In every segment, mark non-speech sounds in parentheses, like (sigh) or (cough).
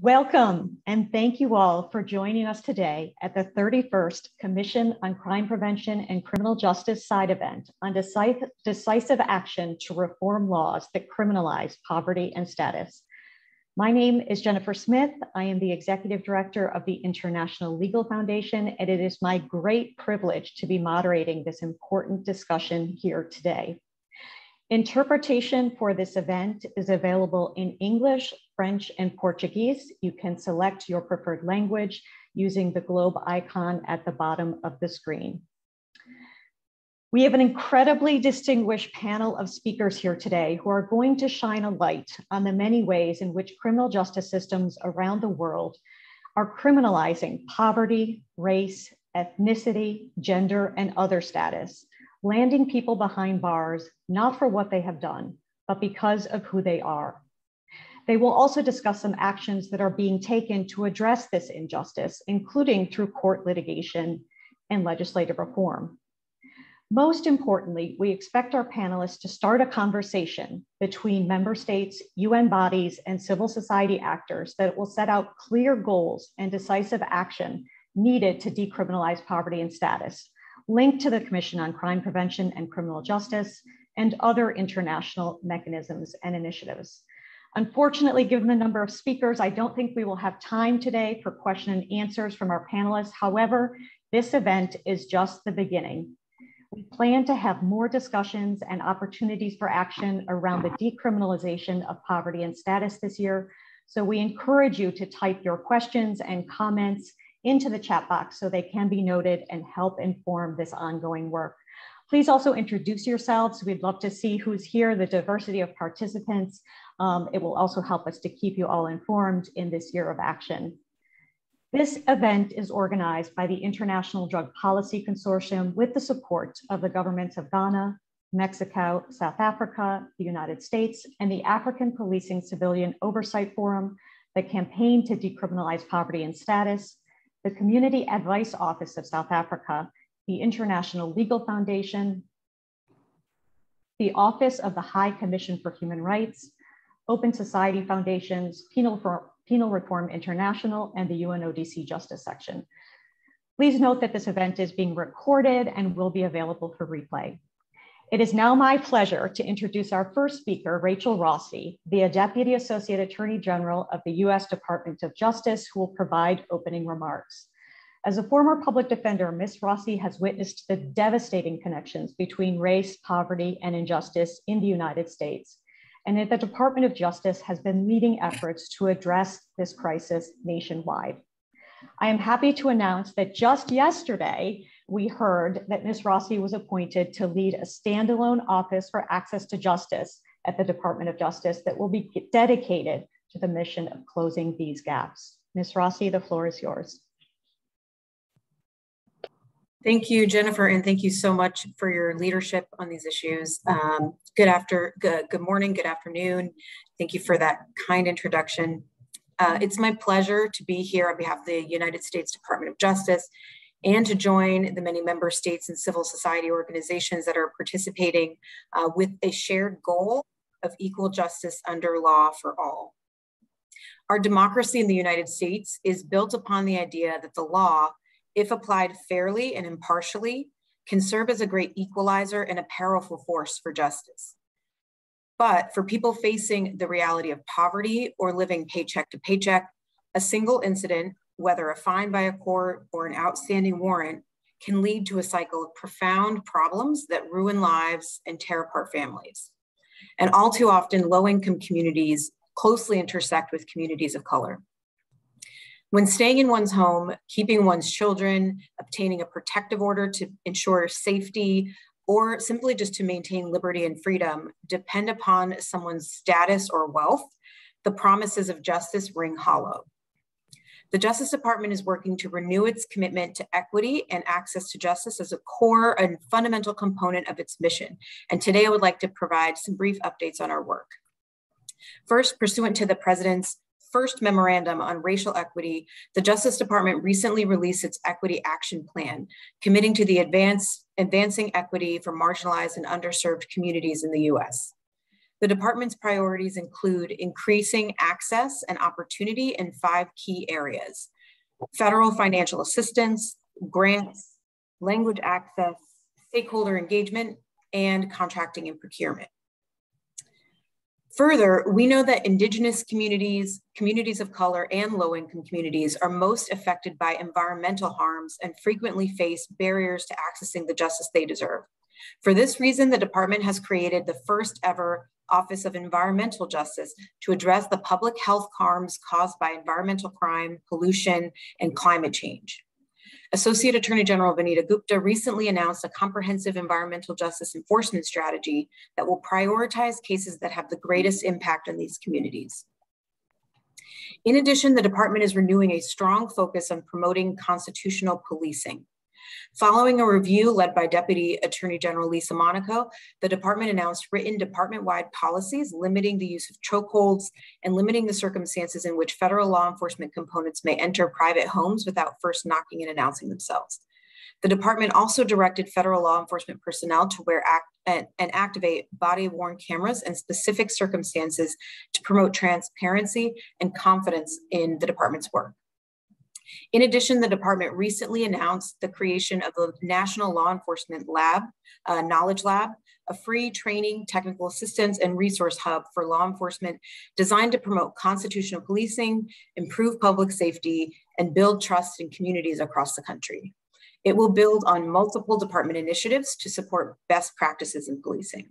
Welcome and thank you all for joining us today at the 31st Commission on Crime Prevention and Criminal Justice side event on decisive action to reform laws that criminalize poverty and status. My name is Jennifer Smith. I am the Executive Director of the International Legal Foundation, and it is my great privilege to be moderating this important discussion here today. Interpretation for this event is available in English, French, and Portuguese. You can select your preferred language using the globe icon at the bottom of the screen. We have an incredibly distinguished panel of speakers here today who are going to shine a light on the many ways in which criminal justice systems around the world are criminalizing poverty, race, ethnicity, gender, and other status landing people behind bars, not for what they have done, but because of who they are. They will also discuss some actions that are being taken to address this injustice, including through court litigation and legislative reform. Most importantly, we expect our panelists to start a conversation between member states, UN bodies, and civil society actors that will set out clear goals and decisive action needed to decriminalize poverty and status, linked to the Commission on Crime Prevention and Criminal Justice and other international mechanisms and initiatives. Unfortunately, given the number of speakers, I don't think we will have time today for question and answers from our panelists. However, this event is just the beginning. We plan to have more discussions and opportunities for action around the decriminalization of poverty and status this year. So we encourage you to type your questions and comments into the chat box so they can be noted and help inform this ongoing work. Please also introduce yourselves. We'd love to see who's here, the diversity of participants. Um, it will also help us to keep you all informed in this year of action. This event is organized by the International Drug Policy Consortium with the support of the governments of Ghana, Mexico, South Africa, the United States, and the African Policing Civilian Oversight Forum, the Campaign to Decriminalize Poverty and Status, the Community Advice Office of South Africa, the International Legal Foundation, the Office of the High Commission for Human Rights, Open Society Foundations, Penal, for, Penal Reform International, and the UNODC Justice Section. Please note that this event is being recorded and will be available for replay. It is now my pleasure to introduce our first speaker, Rachel Rossi, the Deputy Associate Attorney General of the US Department of Justice, who will provide opening remarks. As a former public defender, Ms. Rossi has witnessed the devastating connections between race, poverty, and injustice in the United States. And that the Department of Justice has been leading efforts to address this crisis nationwide. I am happy to announce that just yesterday, we heard that Ms. Rossi was appointed to lead a standalone office for access to justice at the Department of Justice that will be dedicated to the mission of closing these gaps. Ms. Rossi, the floor is yours. Thank you, Jennifer, and thank you so much for your leadership on these issues. Um, good after, good, good morning, good afternoon. Thank you for that kind introduction. Uh, it's my pleasure to be here on behalf of the United States Department of Justice and to join the many member states and civil society organizations that are participating uh, with a shared goal of equal justice under law for all. Our democracy in the United States is built upon the idea that the law, if applied fairly and impartially, can serve as a great equalizer and a powerful force for justice. But for people facing the reality of poverty or living paycheck to paycheck, a single incident whether a fine by a court or an outstanding warrant, can lead to a cycle of profound problems that ruin lives and tear apart families. And all too often, low income communities closely intersect with communities of color. When staying in one's home, keeping one's children, obtaining a protective order to ensure safety, or simply just to maintain liberty and freedom depend upon someone's status or wealth, the promises of justice ring hollow. The Justice Department is working to renew its commitment to equity and access to justice as a core and fundamental component of its mission. And today I would like to provide some brief updates on our work. First, pursuant to the President's first memorandum on racial equity, the Justice Department recently released its Equity Action Plan, committing to the advance, advancing equity for marginalized and underserved communities in the US. The department's priorities include increasing access and opportunity in five key areas, federal financial assistance, grants, language access, stakeholder engagement, and contracting and procurement. Further, we know that Indigenous communities, communities of color, and low income communities are most affected by environmental harms and frequently face barriers to accessing the justice they deserve. For this reason, the department has created the first ever Office of Environmental Justice to address the public health harms caused by environmental crime, pollution, and climate change. Associate Attorney General Vanita Gupta recently announced a comprehensive environmental justice enforcement strategy that will prioritize cases that have the greatest impact on these communities. In addition, the department is renewing a strong focus on promoting constitutional policing. Following a review led by Deputy Attorney General Lisa Monaco, the department announced written department-wide policies limiting the use of chokeholds and limiting the circumstances in which federal law enforcement components may enter private homes without first knocking and announcing themselves. The department also directed federal law enforcement personnel to wear act and, and activate body-worn cameras in specific circumstances to promote transparency and confidence in the department's work. In addition, the department recently announced the creation of the National Law Enforcement Lab, uh, Knowledge Lab, a free training, technical assistance, and resource hub for law enforcement designed to promote constitutional policing, improve public safety, and build trust in communities across the country. It will build on multiple department initiatives to support best practices in policing.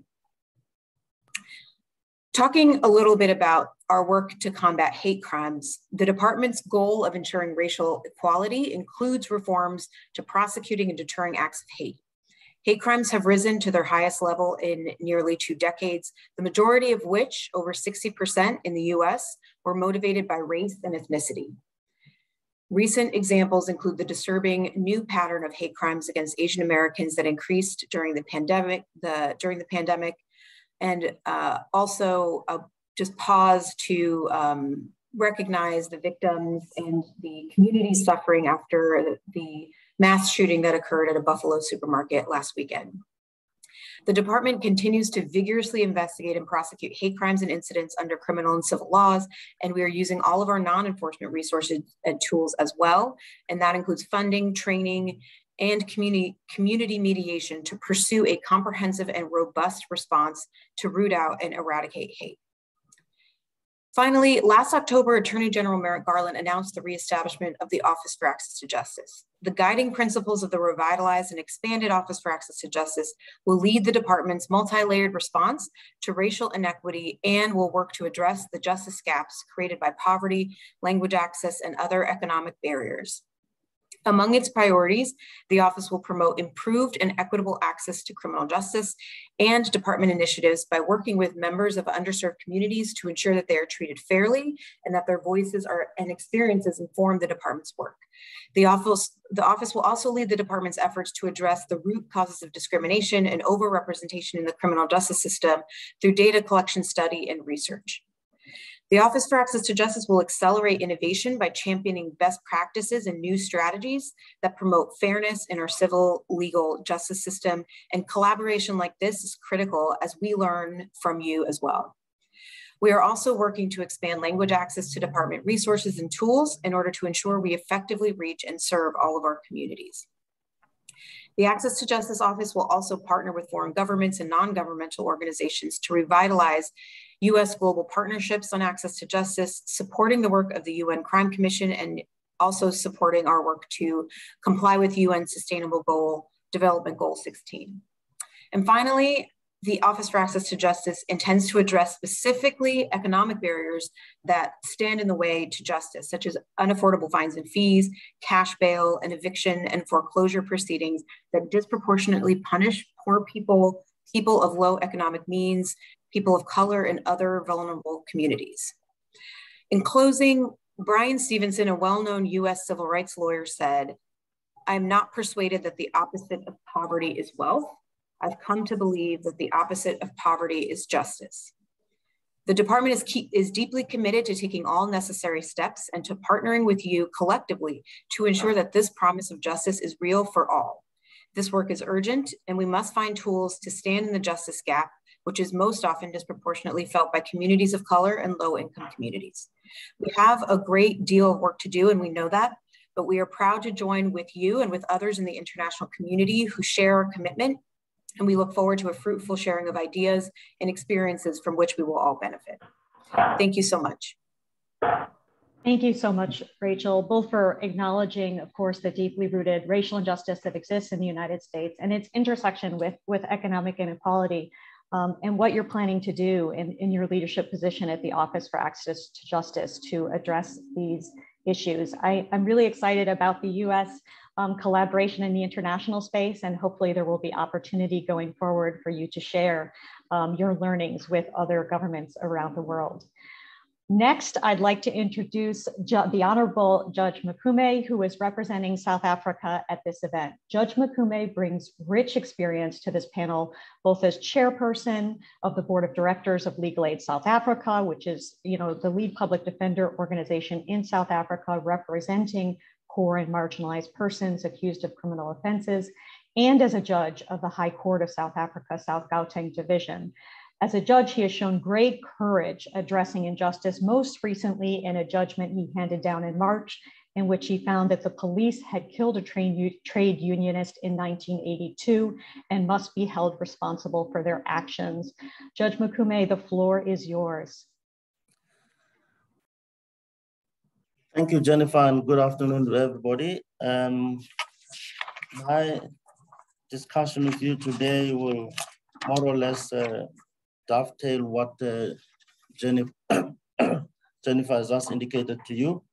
Talking a little bit about our work to combat hate crimes, the department's goal of ensuring racial equality includes reforms to prosecuting and deterring acts of hate. Hate crimes have risen to their highest level in nearly two decades, the majority of which, over 60% in the US, were motivated by race and ethnicity. Recent examples include the disturbing new pattern of hate crimes against Asian Americans that increased during the pandemic, the, during the pandemic and uh, also uh, just pause to um, recognize the victims and the community suffering after the mass shooting that occurred at a Buffalo supermarket last weekend. The department continues to vigorously investigate and prosecute hate crimes and incidents under criminal and civil laws, and we are using all of our non-enforcement resources and tools as well. And that includes funding, training, and community, community mediation to pursue a comprehensive and robust response to root out and eradicate hate. Finally, last October, Attorney General Merrick Garland announced the reestablishment of the Office for Access to Justice. The guiding principles of the revitalized and expanded Office for Access to Justice will lead the department's multi-layered response to racial inequity and will work to address the justice gaps created by poverty, language access, and other economic barriers. Among its priorities, the office will promote improved and equitable access to criminal justice and department initiatives by working with members of underserved communities to ensure that they are treated fairly and that their voices are, and experiences inform the department's work. The office, the office will also lead the department's efforts to address the root causes of discrimination and overrepresentation in the criminal justice system through data collection, study, and research. The Office for Access to Justice will accelerate innovation by championing best practices and new strategies that promote fairness in our civil legal justice system. And collaboration like this is critical as we learn from you as well. We are also working to expand language access to department resources and tools in order to ensure we effectively reach and serve all of our communities. The Access to Justice Office will also partner with foreign governments and non-governmental organizations to revitalize US global partnerships on access to justice, supporting the work of the UN Crime Commission, and also supporting our work to comply with UN Sustainable Goal Development Goal 16. And finally, the Office for Access to Justice intends to address specifically economic barriers that stand in the way to justice, such as unaffordable fines and fees, cash bail, and eviction and foreclosure proceedings that disproportionately punish poor people, people of low economic means, people of color, and other vulnerable communities. In closing, Bryan Stevenson, a well-known US civil rights lawyer said, I'm not persuaded that the opposite of poverty is wealth. I've come to believe that the opposite of poverty is justice. The department is, is deeply committed to taking all necessary steps and to partnering with you collectively to ensure that this promise of justice is real for all. This work is urgent and we must find tools to stand in the justice gap which is most often disproportionately felt by communities of color and low income communities. We have a great deal of work to do, and we know that, but we are proud to join with you and with others in the international community who share our commitment. And we look forward to a fruitful sharing of ideas and experiences from which we will all benefit. Thank you so much. Thank you so much, Rachel, both for acknowledging, of course, the deeply rooted racial injustice that exists in the United States and its intersection with, with economic inequality, um, and what you're planning to do in, in your leadership position at the Office for Access to Justice to address these issues. I, am really excited about the US um, collaboration in the international space, and hopefully there will be opportunity going forward for you to share um, your learnings with other governments around the world. Next, I'd like to introduce the Honorable Judge Makume, who is representing South Africa at this event. Judge Makume brings rich experience to this panel, both as chairperson of the Board of Directors of Legal Aid South Africa, which is you know, the lead public defender organization in South Africa representing poor and marginalized persons accused of criminal offenses, and as a judge of the High Court of South Africa, South Gauteng Division. As a judge, he has shown great courage addressing injustice, most recently in a judgment he handed down in March, in which he found that the police had killed a trade unionist in 1982 and must be held responsible for their actions. Judge Makume, the floor is yours. Thank you, Jennifer, and good afternoon to everybody. Um, my discussion with you today will more or less uh, dovetail what uh, Jennifer, (coughs) Jennifer has just indicated to you.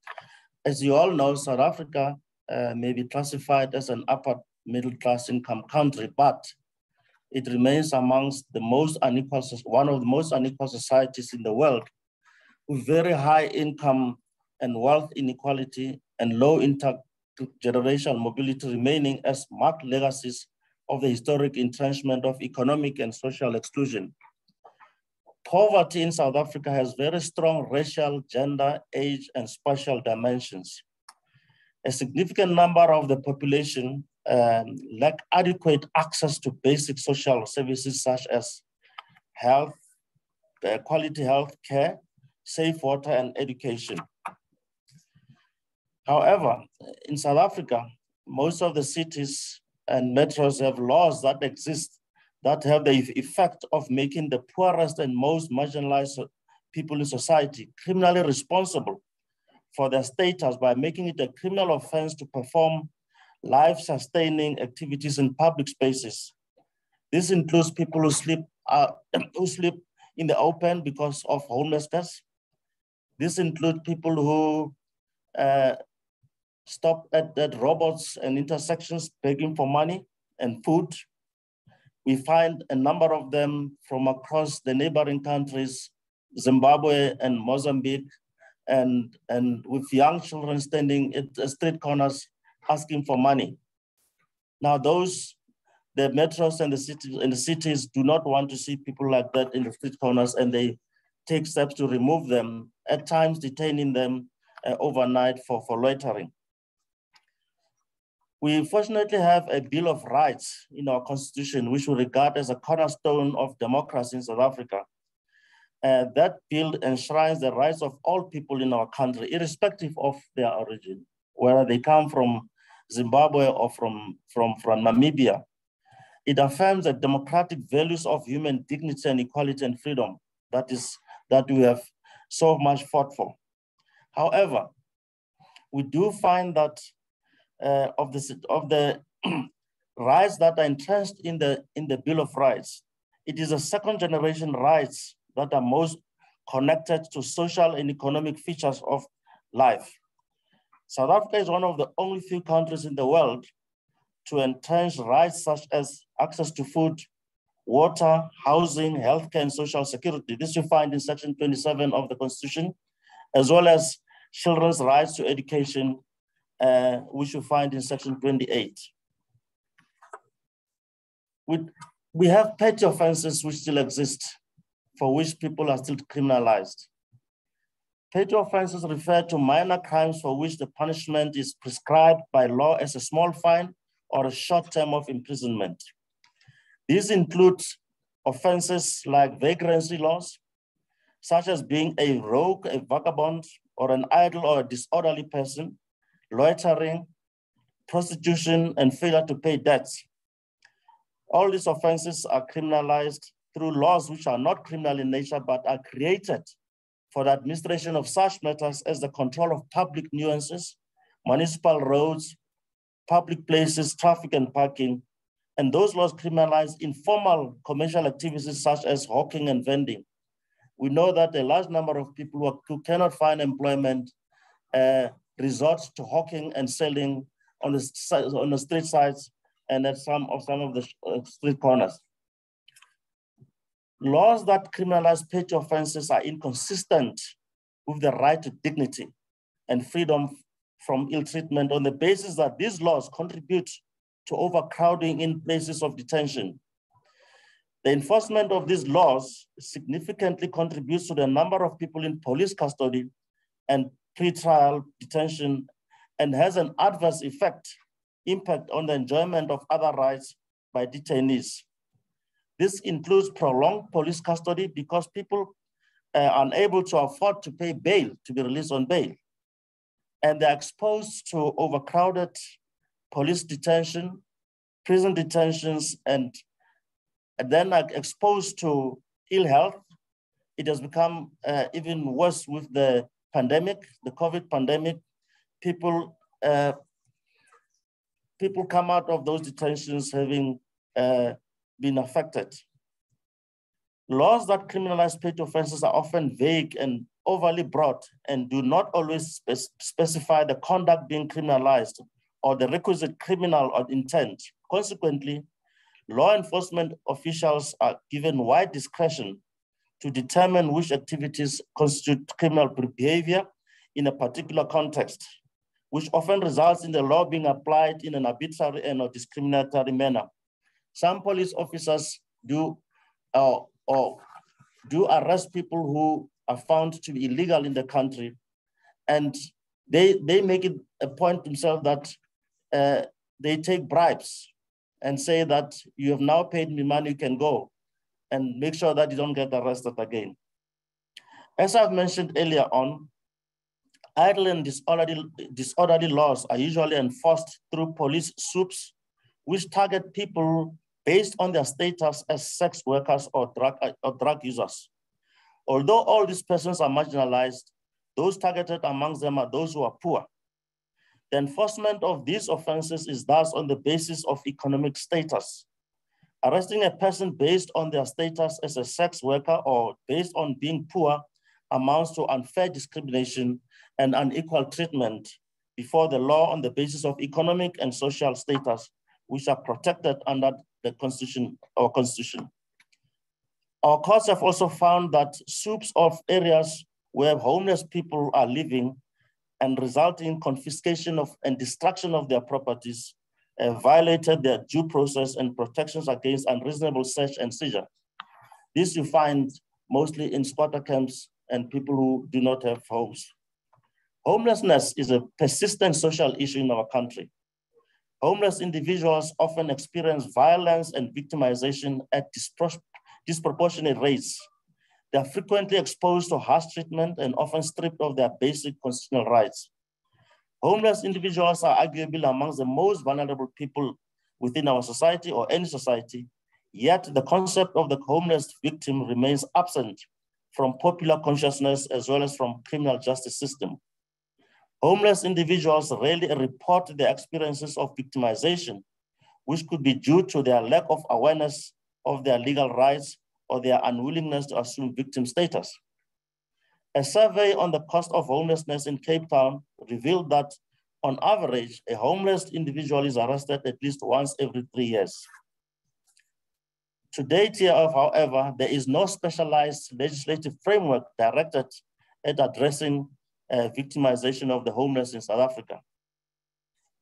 As you all know, South Africa uh, may be classified as an upper middle class income country, but it remains amongst the most unequal, one of the most unequal societies in the world with very high income and wealth inequality and low intergenerational mobility remaining as marked legacies of the historic entrenchment of economic and social exclusion poverty in South Africa has very strong racial, gender, age, and spatial dimensions. A significant number of the population um, lack adequate access to basic social services such as health, uh, quality health care, safe water, and education. However, in South Africa, most of the cities and metros have laws that exist that have the effect of making the poorest and most marginalized people in society criminally responsible for their status by making it a criminal offense to perform life-sustaining activities in public spaces. This includes people who sleep, uh, (clears throat) who sleep in the open because of homelessness. This includes people who uh, stop at, at robots and intersections begging for money and food we find a number of them from across the neighboring countries, Zimbabwe and Mozambique, and, and with young children standing at street corners asking for money. Now those, the metros and the cities and the cities do not want to see people like that in the street corners and they take steps to remove them, at times detaining them uh, overnight for, for loitering. We fortunately have a Bill of Rights in our constitution, which we regard as a cornerstone of democracy in South Africa. Uh, that bill enshrines the rights of all people in our country, irrespective of their origin, whether they come from Zimbabwe or from, from, from Namibia. It affirms the democratic values of human dignity and equality and freedom that is that we have so much fought for. However, we do find that uh, of the, of the (clears throat) rights that are entrenched in the, in the Bill of Rights. It is a second generation rights that are most connected to social and economic features of life. South Africa is one of the only few countries in the world to entrench rights such as access to food, water, housing, healthcare, and social security. This you find in section 27 of the constitution, as well as children's rights to education uh, which you find in section 28. We, we have petty offenses which still exist, for which people are still criminalized. Petty offenses refer to minor crimes for which the punishment is prescribed by law as a small fine or a short term of imprisonment. These include offenses like vagrancy laws, such as being a rogue, a vagabond, or an idle or a disorderly person, loitering, prostitution, and failure to pay debts. All these offenses are criminalized through laws which are not criminal in nature, but are created for the administration of such matters as the control of public nuisances, municipal roads, public places, traffic and parking, and those laws criminalize informal commercial activities such as hawking and vending. We know that a large number of people who, cannot find employment uh, resort to hawking and selling on the, on the street sides and at some of some of the uh, street corners. Laws that criminalize petty offenses are inconsistent with the right to dignity and freedom from ill treatment on the basis that these laws contribute to overcrowding in places of detention. The enforcement of these laws significantly contributes to the number of people in police custody and pretrial detention and has an adverse effect, impact on the enjoyment of other rights by detainees. This includes prolonged police custody because people are unable to afford to pay bail to be released on bail. And they're exposed to overcrowded police detention, prison detentions, and, and then are exposed to ill health. It has become uh, even worse with the pandemic, the COVID pandemic. People, uh, people come out of those detentions having uh, been affected. Laws that criminalize petty offenses are often vague and overly broad and do not always spe specify the conduct being criminalized or the requisite criminal intent. Consequently, law enforcement officials are given wide discretion to determine which activities constitute criminal behavior in a particular context, which often results in the law being applied in an arbitrary and or discriminatory manner. Some police officers do uh, or do arrest people who are found to be illegal in the country, and they they make it a point themselves that uh, they take bribes and say that you have now paid me money, you can go, and make sure that you don't get arrested again. As I've mentioned earlier on, idle and disorderly, disorderly laws are usually enforced through police swoops, which target people based on their status as sex workers or drug, or drug users. Although all these persons are marginalized, those targeted amongst them are those who are poor. The enforcement of these offenses is thus on the basis of economic status. Arresting a person based on their status as a sex worker or based on being poor amounts to unfair discrimination and unequal treatment before the law on the basis of economic and social status, which are protected under the constitution, our constitution. Our courts have also found that swoops of areas where homeless people are living and resulting in confiscation of and destruction of their properties uh, violated their due process and protections against unreasonable search and seizure. This you find mostly in squatter camps and people who do not have homes. Homelessness is a persistent social issue in our country. Homeless individuals often experience violence and victimization at dispro disproportionate rates. They are frequently exposed to harsh treatment and often stripped of their basic constitutional rights. Homeless individuals are arguably amongst the most vulnerable people within our society or any society, yet the concept of the homeless victim remains absent from popular consciousness as well as from criminal justice system. Homeless individuals rarely report their experiences of victimization, which could be due to their lack of awareness of their legal rights or their unwillingness to assume victim status. A survey on the cost of homelessness in Cape Town revealed that on average, a homeless individual is arrested at least once every three years. To date however, there is no specialized legislative framework directed at addressing uh, victimization of the homeless in South Africa.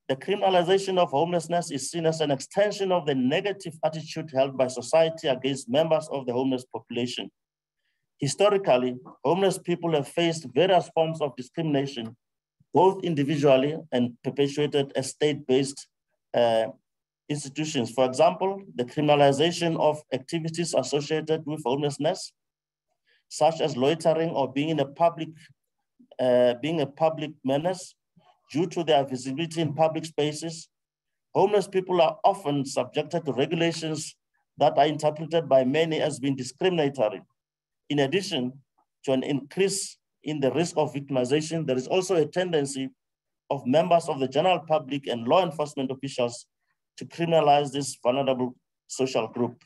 The criminalization of homelessness is seen as an extension of the negative attitude held by society against members of the homeless population. Historically, homeless people have faced various forms of discrimination, both individually and perpetuated as state-based uh, institutions. For example, the criminalization of activities associated with homelessness, such as loitering or being in a public, uh, being a public menace due to their visibility in public spaces. Homeless people are often subjected to regulations that are interpreted by many as being discriminatory. In addition to an increase in the risk of victimization, there is also a tendency of members of the general public and law enforcement officials to criminalize this vulnerable social group.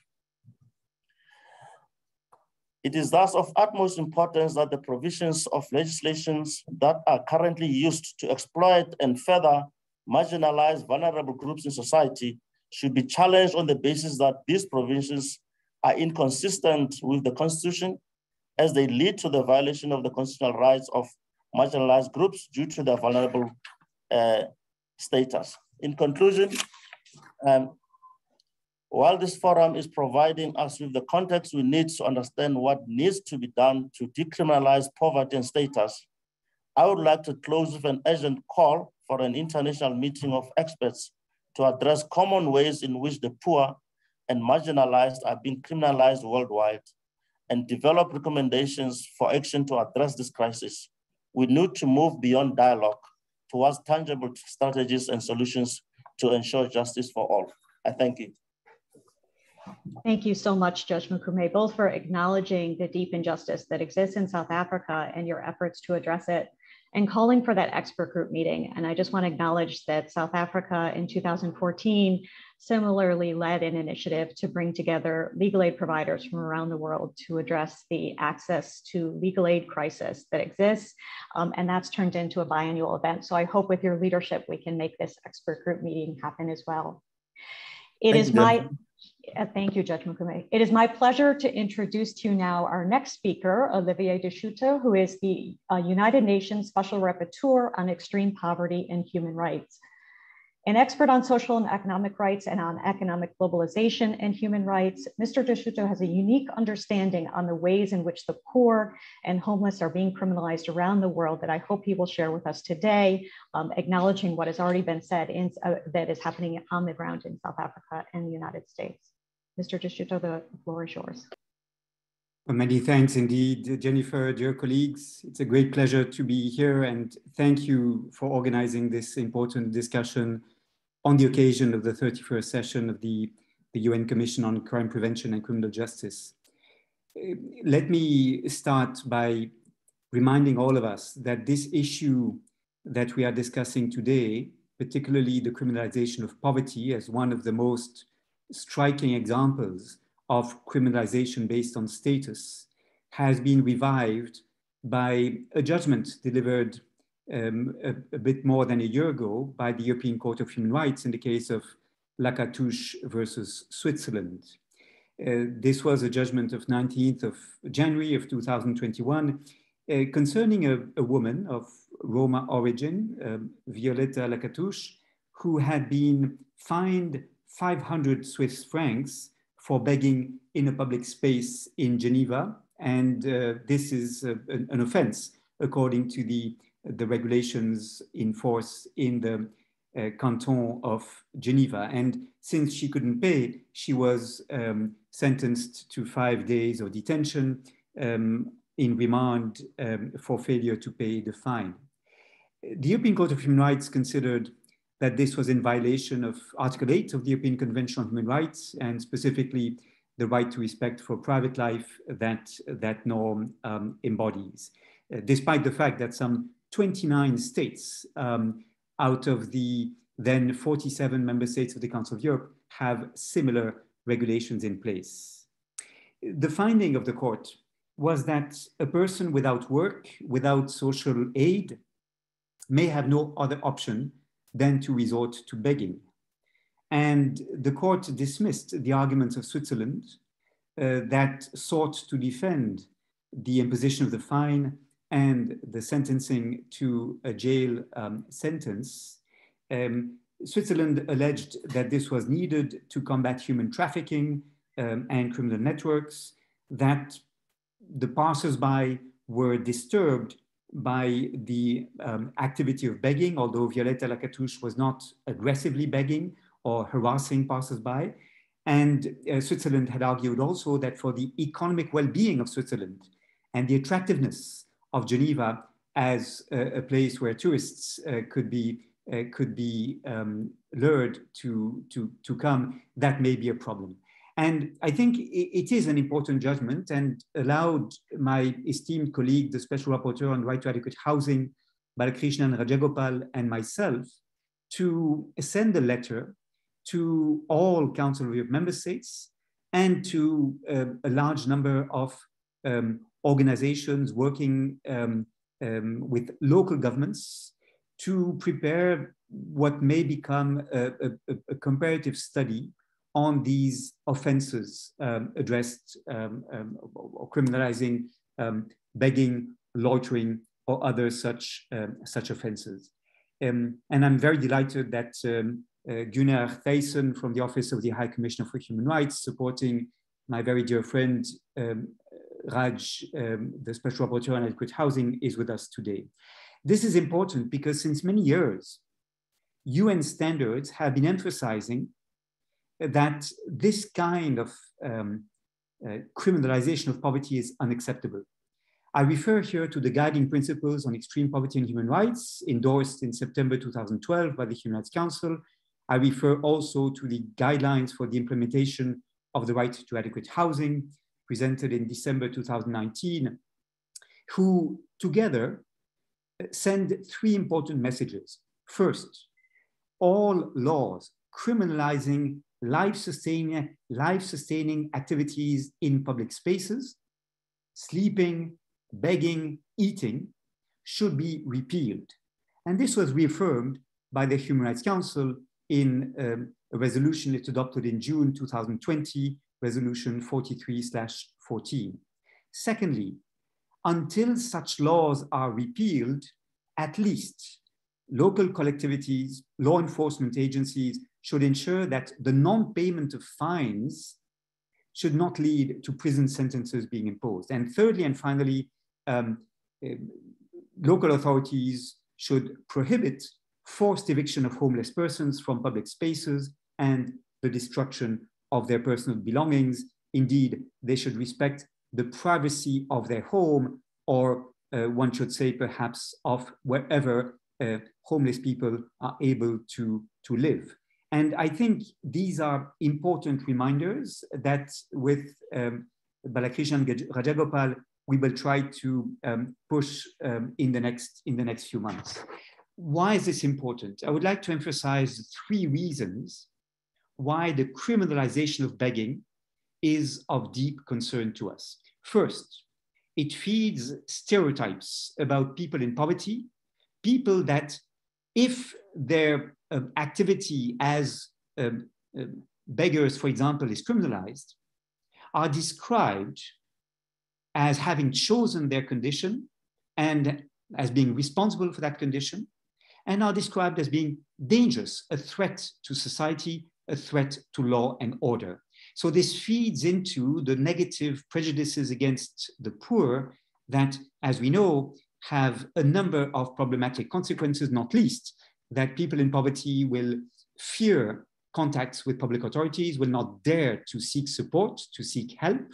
It is thus of utmost importance that the provisions of legislations that are currently used to exploit and further marginalize vulnerable groups in society should be challenged on the basis that these provisions are inconsistent with the Constitution as they lead to the violation of the constitutional rights of marginalized groups due to their vulnerable uh, status. In conclusion, um, while this forum is providing us with the context we need to understand what needs to be done to decriminalize poverty and status, I would like to close with an urgent call for an international meeting of experts to address common ways in which the poor and marginalized are being criminalized worldwide and develop recommendations for action to address this crisis. We need to move beyond dialogue towards tangible strategies and solutions to ensure justice for all. I thank you. Thank you so much, Judge Makume, both for acknowledging the deep injustice that exists in South Africa and your efforts to address it, and calling for that expert group meeting. And I just want to acknowledge that South Africa in 2014 similarly led an initiative to bring together legal aid providers from around the world to address the access to legal aid crisis that exists. Um, and that's turned into a biannual event. So I hope with your leadership, we can make this expert group meeting happen as well. It Thank is my, uh, thank you, Judge Makume. It is my pleasure to introduce to you now our next speaker, Olivier De Schutter, who is the uh, United Nations Special Rapporteur on Extreme Poverty and Human Rights. An expert on social and economic rights and on economic globalization and human rights, Mr. De Schutter has a unique understanding on the ways in which the poor and homeless are being criminalized around the world that I hope he will share with us today, um, acknowledging what has already been said in, uh, that is happening on the ground in South Africa and the United States. Mr. De Schutter, the floor is yours. Well, many thanks indeed, Jennifer, dear colleagues. It's a great pleasure to be here and thank you for organizing this important discussion on the occasion of the 31st session of the, the UN Commission on Crime Prevention and Criminal Justice. Uh, let me start by reminding all of us that this issue that we are discussing today, particularly the criminalization of poverty as one of the most striking examples of criminalization based on status, has been revived by a judgment delivered um, a, a, bit more than a year ago by the European Court of Human Rights in the case of Lacatus versus Switzerland. Uh, this was a judgment of 19th of January of 2021 uh, concerning a, a, woman of Roma origin, um, Violeta Lacatus, who had been fined 500 Swiss francs for begging in a public space in Geneva. And uh, this is uh, an, an offense according to the the regulations in force in the uh, canton of Geneva. And since she couldn't pay, she was um, sentenced to five days of detention um, in remand um, for failure to pay the fine. The European Court of Human Rights considered that this was in violation of Article 8 of the European Convention on Human Rights and specifically the right to respect for private life that that norm um, embodies. Uh, despite the fact that some 29 states um, out of the then 47 member states of the Council of Europe have similar regulations in place. The finding of the court was that a person without work, without social aid, may have no other option than to resort to begging. And the court dismissed the arguments of Switzerland uh, that sought to defend the imposition of the fine and the sentencing to a jail um, sentence, um, Switzerland alleged that this was needed to combat human trafficking um, and criminal networks, that the passers-by were disturbed by the um, activity of begging, although Violeta Lacatus was not aggressively begging, or harassing passers-by. And uh, Switzerland had argued also that for the economic well-being of Switzerland and the attractiveness of Geneva as a, a place where tourists uh, could be uh, could be um, lured to, to, to come, that may be a problem. And I think it is an important judgment and allowed my esteemed colleague, the Special Rapporteur on Right to Adequate Housing, Balakrishnan Rajagopal, and myself to send a letter to all Council of Europe member states and to uh, a large number of um, organizations working um, um, with local governments to prepare what may become a, a, a comparative study on these offenses um, addressed um, um, or criminalizing um, begging, loitering, or other such, um, such offenses. Um, and I'm very delighted that uh, Gunnar Theissen from the Office of the High Commissioner for Human Rights, supporting my very dear friend Raj, the Special Rapporteur on Adequate Housing, is with us today. This is important because since many years, UN standards have been emphasizing that this kind of um, uh, criminalization of poverty is unacceptable. I refer here to the guiding principles on extreme poverty and human rights endorsed in September 2012 by the Human Rights Council. I refer also to the guidelines for the implementation of the right to adequate housing presented in December 2019, who together uh, send three important messages. First, all laws criminalizing life-sustaining life-sustaining activities in public spaces, sleeping, begging, eating, should be repealed. And this was reaffirmed by the Human Rights Council in um, a resolution it adopted in June 2020, resolution 43/14. Secondly, until such laws are repealed, at least local collectivities, law enforcement agencies should ensure that the non-payment of fines should not lead to prison sentences being imposed. And thirdly and finally, um, uh, local authorities should prohibit forced eviction of homeless persons from public spaces and the destruction of their personal belongings. Indeed, they should respect the privacy of their home, or uh, one should say perhaps of wherever uh, homeless people are able to, to live. And I think these are important reminders that with um, Balakrishnan Rajagopal, we will try to um, push um, in, the next, in the next few months. Why is this important? I would like to emphasize three reasons why the criminalization of begging is of deep concern to us. First, it feeds stereotypes about people in poverty, people that if their um, activity as um, um, beggars, for example, is criminalized, are described as having chosen their condition and as being responsible for that condition, and are described as being dangerous, a threat to society, a threat to law and order. So this feeds into the negative prejudices against the poor that, as we know, have a number of problematic consequences, not least that people in poverty will fear contacts with public authorities, will not dare to seek support, to seek help,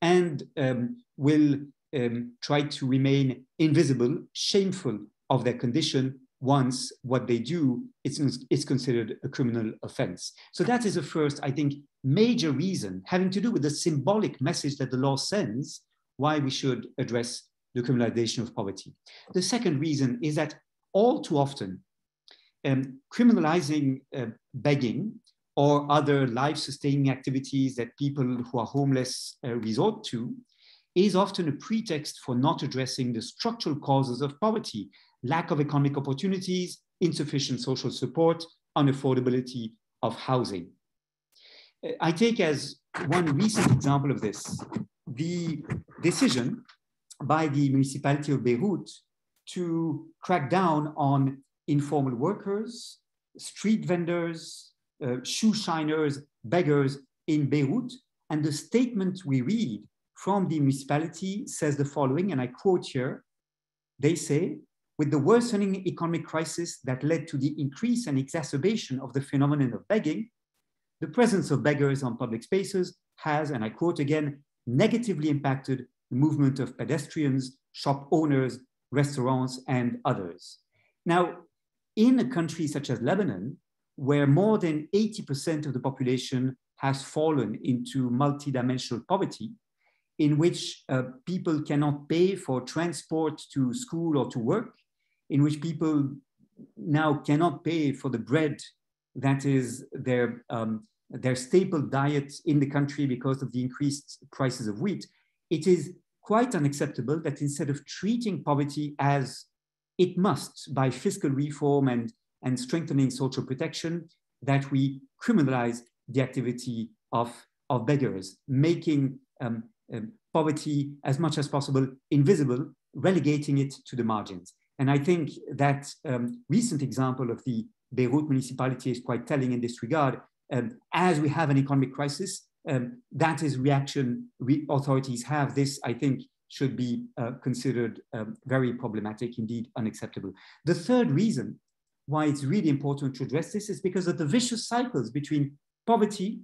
and um, will um, try to remain invisible, shameful of their condition once what they do is considered a criminal offense. So that is the first, I think, major reason having to do with the symbolic message that the law sends why we should address the criminalization of poverty. The second reason is that all too often, um, criminalizing uh, begging or other life-sustaining activities that people who are homeless uh, resort to is often a pretext for not addressing the structural causes of poverty, lack of economic opportunities, insufficient social support, unaffordability of housing. Uh, I take as one recent example of this, the decision by the municipality of Beirut to crack down on informal workers, street vendors, uh, shoe shiners, beggars in Beirut. And the statement we read from the municipality says the following, and I quote here, they say, with the worsening economic crisis that led to the increase and exacerbation of the phenomenon of begging, the presence of beggars on public spaces has, and I quote again, negatively impacted the movement of pedestrians, shop owners, restaurants, and others. Now, in a country such as Lebanon, where more than 80% of the population has fallen into multidimensional poverty, in which uh, people cannot pay for transport to school or to work, in which people now cannot pay for the bread that is their, um, their staple diet in the country because of the increased prices of wheat, it is quite unacceptable that instead of treating poverty as it must by fiscal reform and, and strengthening social protection, that we criminalize the activity of, of beggars, making um, um, poverty as much as possible invisible, relegating it to the margins. And I think that um, recent example of the Beirut municipality is quite telling in this regard. Um, as we have an economic crisis, um, that is reaction re authorities have. This, I think, should be uh, considered um, very problematic, indeed unacceptable. The third reason why it's really important to address this is because of the vicious cycles between poverty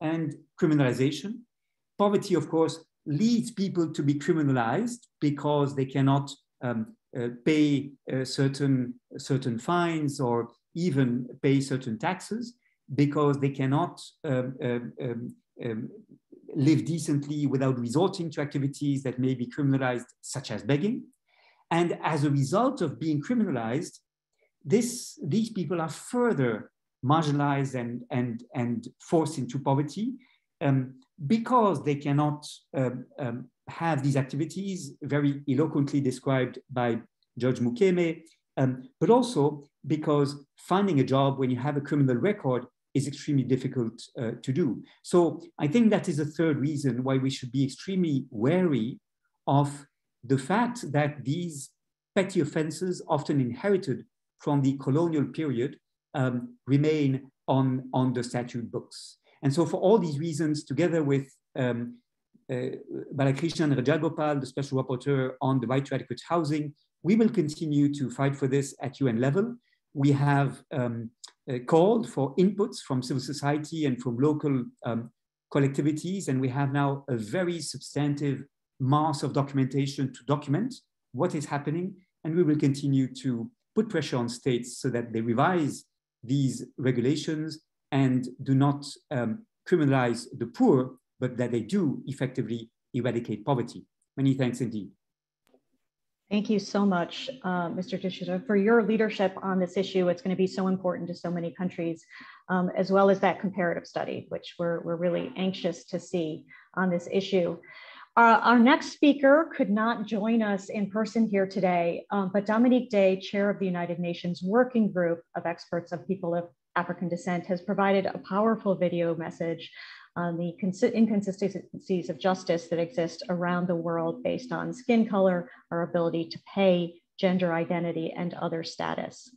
and criminalization. Poverty, of course, leads people to be criminalized because they cannot um, pay uh, certain, certain fines or even pay certain taxes because they cannot um, um, um, um, live decently without resorting to activities that may be criminalized, such as begging. And as a result of being criminalized, this, these people are further marginalized and, and, and forced into poverty um, because they cannot um, have these activities very eloquently described by Judge Makume, um, but also because finding a job when you have a criminal record is extremely difficult uh, to do. So I think that is a third reason why we should be extremely wary of the fact that these petty offenses, often inherited from the colonial period, um, remain on, on the statute books. And so for all these reasons, together with um, Balakrishnan Rajagopal, the special rapporteur on the right to adequate housing, we will continue to fight for this at UN level. We have um, uh, called for inputs from civil society and from local um, collectivities, and we have now a very substantive mass of documentation to document what is happening, and we will continue to put pressure on states so that they revise these regulations and do not um, criminalize the poor, but that they do effectively eradicate poverty. Many thanks indeed. Thank you so much, uh, Mr. De Schutter, for your leadership on this issue. It's going to be so important to so many countries, um, as well as that comparative study, which we're, we're really anxious to see on this issue. Uh, our next speaker could not join us in person here today, um, but Dominique Day, chair of the United Nations Working Group of Experts of People of African Descent, has provided a powerful video message on the inconsistencies of justice that exist around the world based on skin color, our ability to pay, gender identity, and other status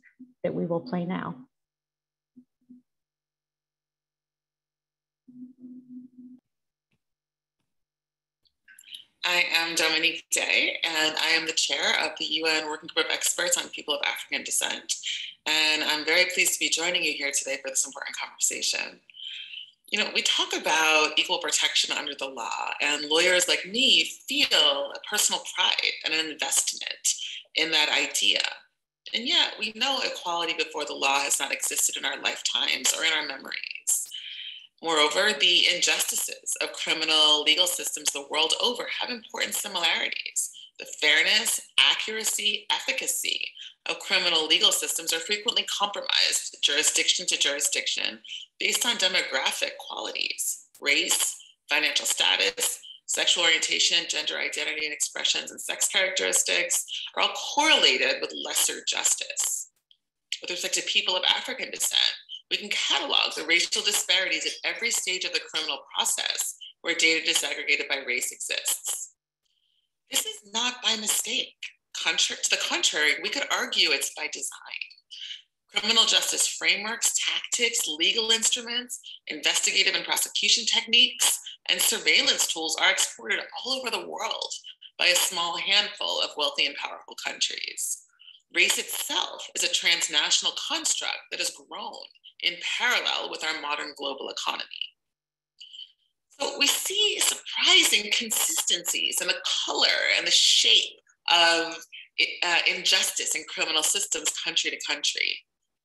that we will play now. I am Dominique Day, and I am the chair of the UN Working Group of Experts on People of African Descent. And I'm very pleased to be joining you here today for this important conversation. You know, we talk about equal protection under the law, and lawyers like me feel a personal pride and an investment in that idea. And yet, we know equality before the law has not existed in our lifetimes or in our memories. Moreover, the injustices of criminal legal systems the world over have important similarities. The fairness, accuracy, efficacy of criminal legal systems are frequently compromised jurisdiction to jurisdiction based on demographic qualities, race, financial status, sexual orientation, gender identity and expressions, and sex characteristics are all correlated with lesser justice. With respect to people of African descent, we can catalog the racial disparities at every stage of the criminal process where data disaggregated by race exists. This is not by mistake. To the contrary, we could argue it's by design. Criminal justice frameworks, tactics, legal instruments, investigative and prosecution techniques, and surveillance tools are exported all over the world by a small handful of wealthy and powerful countries. race itself is a transnational construct that has grown in parallel with our modern global economy. So we see surprising consistencies in the color and the shape of uh, injustice in criminal systems country to country.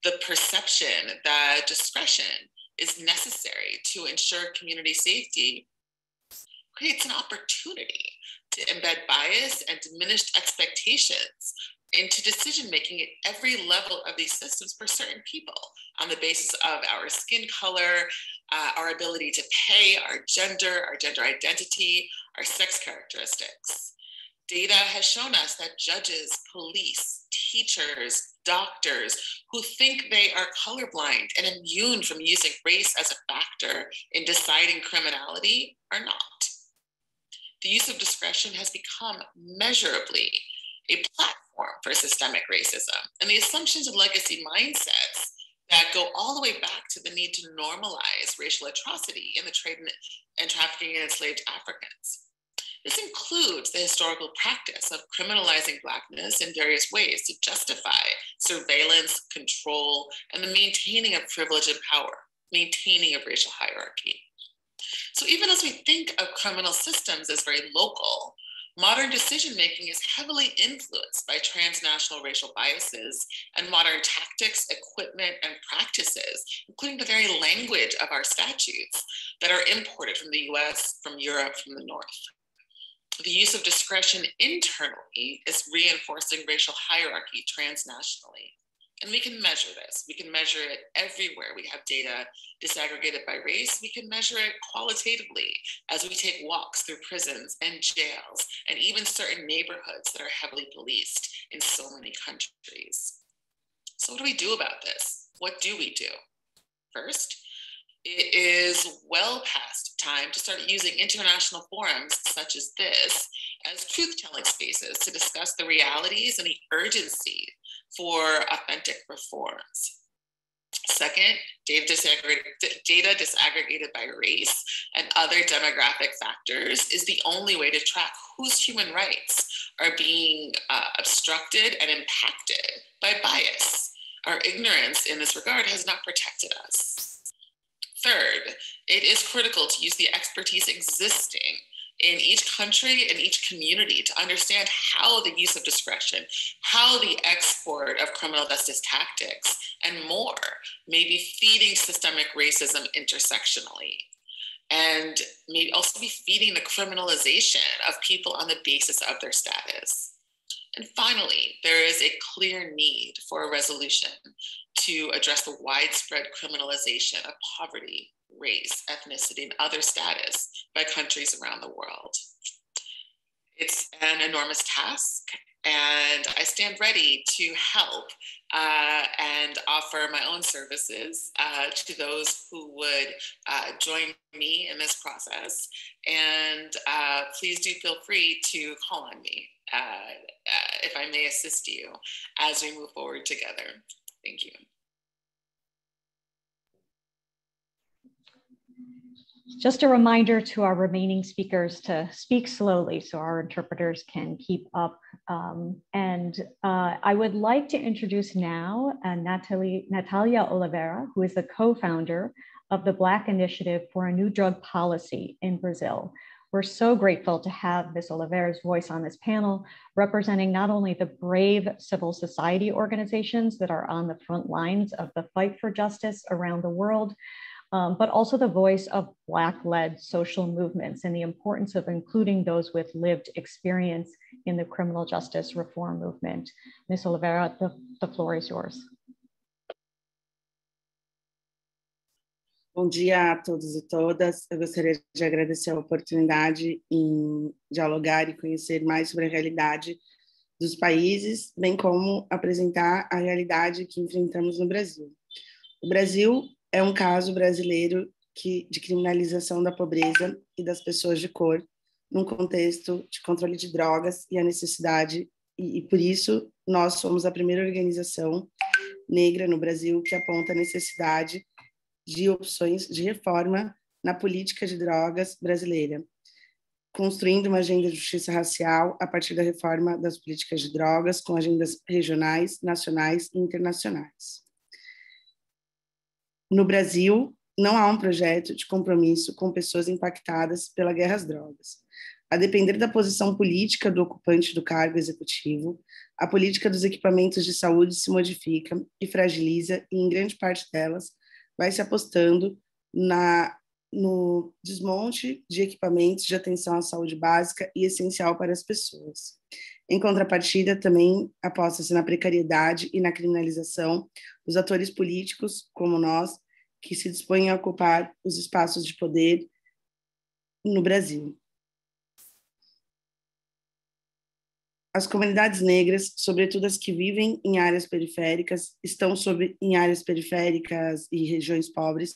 The perception that discretion is necessary to ensure community safety creates an opportunity to embed bias and diminished expectations into decision making at every level of these systems for certain people on the basis of our skin color, uh, our ability to pay, our gender, our gender identity, our sex characteristics. Data has shown us that judges, police, teachers, doctors who think they are colorblind and immune from using race as a factor in deciding criminality are not. The use of discretion has become measurably a platform for systemic racism, and the assumptions and legacy mindsets that go all the way back to the need to normalize racial atrocity in the trade and trafficking in enslaved Africans. This includes the historical practice of criminalizing Blackness in various ways to justify surveillance, control, and the maintaining of privilege and power, maintaining of racial hierarchy. So even as we think of criminal systems as very local, modern decision making is heavily influenced by transnational racial biases and modern tactics, equipment, and practices, including the very language of our statutes that are imported from the US, from Europe, from the North the use of discretion internally is reinforcing racial hierarchy transnationally. And we can measure this. We can measure it everywhere. We have data disaggregated by race. We can measure it qualitatively as we take walks through prisons and jails and even certain neighborhoods that are heavily policed in so many countries. So, what do we do about this? What do we do? First, it is well past time to start using international forums such as this as truth telling spaces to discuss the realities and the urgency for authentic reforms. Second, data disaggregated, by race and other demographic factors is the only way to track whose human rights are being uh, obstructed and impacted by bias. Our ignorance in this regard has not protected us. Third, it is critical to use the expertise existing in each country and each community to understand how the use of discretion, how the export of criminal justice tactics, and more may be feeding systemic racism intersectionally. And may also be feeding the criminalization of people on the basis of their status. And finally, there is a clear need for a resolution to address the widespread criminalization of poverty, race, ethnicity, and other status by countries around the world. It's an enormous task, and I stand ready to help uh, and offer my own services uh, to those who would uh, join me in this process. And uh, please do feel free to call on me uh, uh, if I may assist you as we move forward together. Thank you. Just a reminder to our remaining speakers to speak slowly so our interpreters can keep up. Um, and uh, I would like to introduce now uh, Natalie, Natalia Oliveira, who is the co-founder of the Black Initiative for a New Drug Policy in Brazil. We're so grateful to have Ms. Oliveira's voice on this panel, representing not only the brave civil society organizations that are on the front lines of the fight for justice around the world, um, but also the voice of Black-led social movements and the importance of including those with lived experience in the criminal justice reform movement. Ms. Oliveira, the, the floor is yours. Bom dia a todos e todas. Eu gostaria de agradecer a oportunidade em dialogar e conhecer mais sobre a realidade dos países, bem como apresentar a realidade que enfrentamos no Brasil. O Brasil é um caso brasileiro que, de criminalização da pobreza e das pessoas de cor, num contexto de controle de drogas e a necessidade, e, e por isso nós somos a primeira organização negra no Brasil que aponta a necessidade de opções de reforma na política de drogas brasileira. construindo uma agenda de justiça racial a partir da reforma das políticas de drogas, com agendas regionais, nacionais e internacionais. No Brasil, não há um projeto de compromisso com pessoas impactadas pela guerra às drogas. A depender da posição política do ocupante do cargo executivo, a política dos equipamentos de saúde se modifica e fragiliza, e em grande parte delas vai se apostando na no desmonte de equipamentos de atenção à saúde básica e essencial para as pessoas. Em contrapartida, também aposta-se na precariedade e na criminalização dos atores políticos, como nós, que se dispõem a ocupar os espaços de poder no Brasil. As comunidades negras, sobretudo as que vivem em áreas periféricas, estão sob, em áreas periféricas e regiões pobres,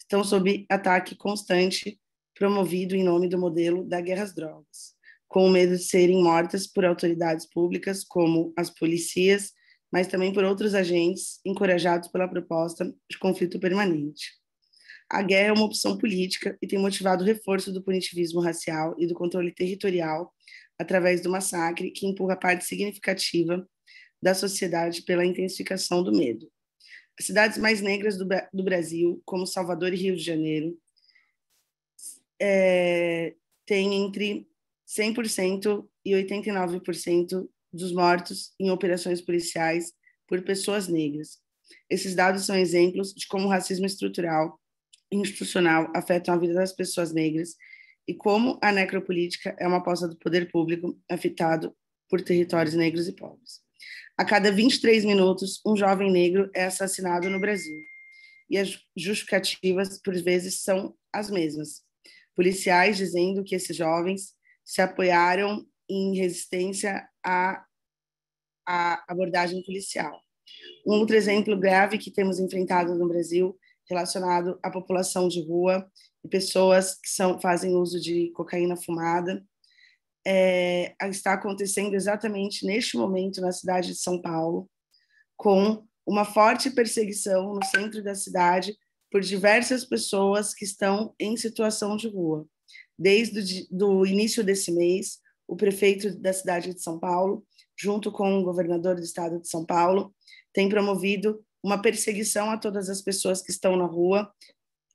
estão sob ataque constante promovido em nome do modelo da guerra às drogas, com o medo de serem mortas por autoridades públicas, como as policias, mas também por outros agentes encorajados pela proposta de conflito permanente. A guerra é uma opção política e tem motivado o reforço do punitivismo racial e do controle territorial através do massacre, que empurra parte significativa da sociedade pela intensificação do medo. As cidades mais negras do, do Brasil, como Salvador e Rio de Janeiro, é, têm entre 100% e 89% dos mortos em operações policiais por pessoas negras. Esses dados são exemplos de como o racismo estrutural e institucional afetam a vida das pessoas negras e como a necropolítica é uma aposta do poder público afetado por territórios negros e pobres. A cada 23 minutos, um jovem negro é assassinado no Brasil. E as justificativas, por vezes, são as mesmas. Policiais dizendo que esses jovens se apoiaram em resistência à, à abordagem policial. Um outro exemplo grave que temos enfrentado no Brasil relacionado à população de rua e pessoas que são, fazem uso de cocaína fumada. É, está acontecendo exatamente neste momento na cidade de São Paulo, com uma forte perseguição no centro da cidade por diversas pessoas que estão em situação de rua. Desde o início desse mês, o prefeito da cidade de São Paulo, junto com o governador do estado de São Paulo, tem promovido uma perseguição a todas as pessoas que estão na rua,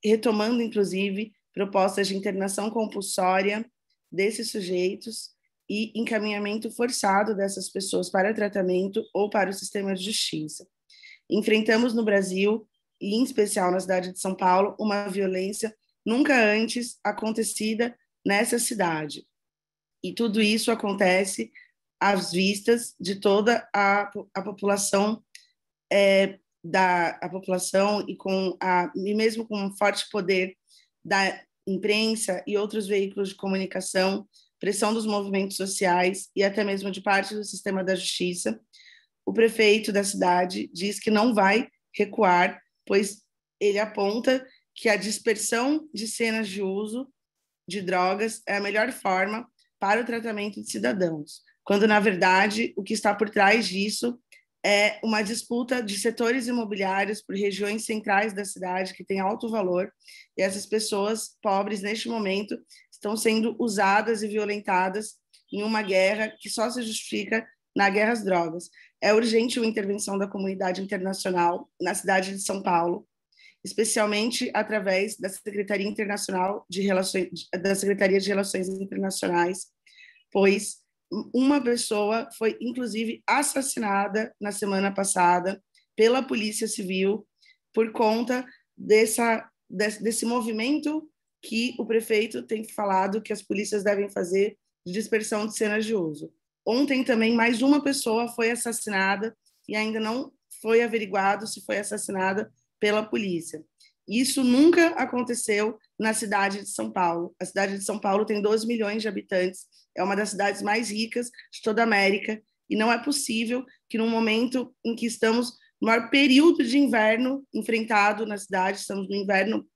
retomando, inclusive, propostas de internação compulsória desses sujeitos e encaminhamento forçado dessas pessoas para tratamento ou para o sistema de justiça. Enfrentamos no Brasil, e em especial na cidade de São Paulo, uma violência nunca antes acontecida nessa cidade. E tudo isso acontece às vistas de toda a, a população é, da a população e com a e mesmo com um forte poder da imprensa e outros veículos de comunicação, pressão dos movimentos sociais e até mesmo de parte do sistema da justiça, o prefeito da cidade diz que não vai recuar, pois ele aponta que a dispersão de cenas de uso de drogas é a melhor forma para o tratamento de cidadãos, quando na verdade o que está por trás disso é uma disputa de setores imobiliários por regiões centrais da cidade que tem alto valor e essas pessoas pobres neste momento estão sendo usadas e violentadas em uma guerra que só se justifica na guerra às drogas. É urgente uma intervenção da comunidade internacional na cidade de São Paulo, especialmente através da Secretaria Internacional de Relações da Secretaria de Relações Internacionais, pois uma pessoa foi, inclusive, assassinada na semana passada pela Polícia Civil por conta dessa, desse, desse movimento que o prefeito tem falado que as polícias devem fazer de dispersão de cenas de uso. Ontem também mais uma pessoa foi assassinada e ainda não foi averiguado se foi assassinada pela polícia. Isso nunca aconteceu na cidade de São Paulo. A cidade de São Paulo tem 12 milhões de habitantes, é uma das cidades mais ricas de toda a América, e não é possível que, num momento em que estamos no maior período de inverno enfrentado na cidade, estamos no inverno